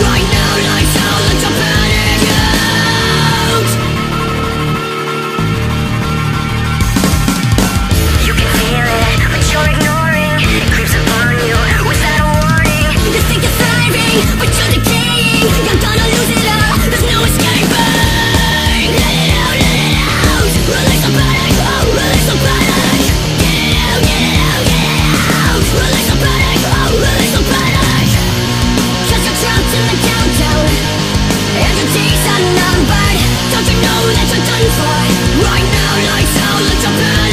right now. Let's time fly Right now, lights out, Let's pain